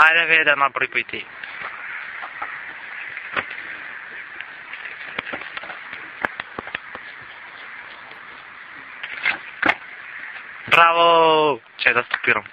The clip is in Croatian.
Ajde, vede, ma pui. Bravo! Čekaj da stopiram.